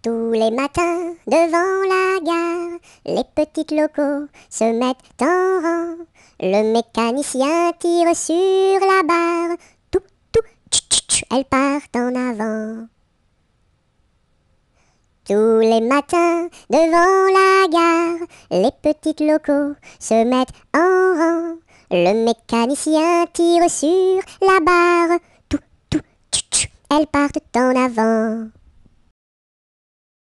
Tous les matins, devant la gare, les petites locaux se mettent en rang. Le mécanicien tire sur la barre. Tout, tout, tch, tch, elles partent en avant. Tous les matins, devant la gare, les petites locaux se mettent en rang. Le mécanicien tire sur la barre. Tout, tout, tch, tch, elles partent en avant.